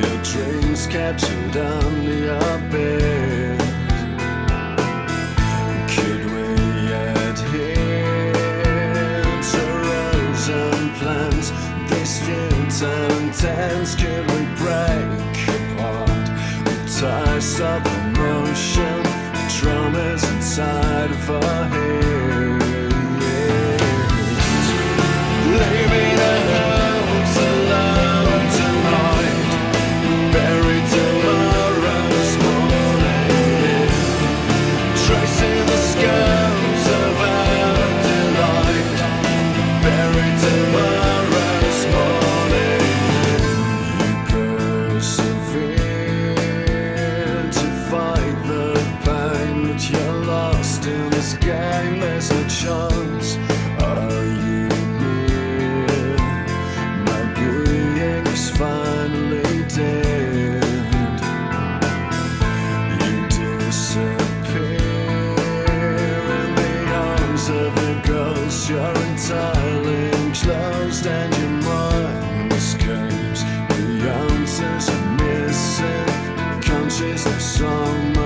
Your dreams captured under your bed. Could we adhere to rules and plans? These futile intents, could we break apart? The ties of emotion, traumas inside of our heads. This game, there's no chance Are you near? My being is finally dead you disappear in the arms of a ghost. You're entirely enclosed and your mind escapes. The answers are missing. Consciousness almost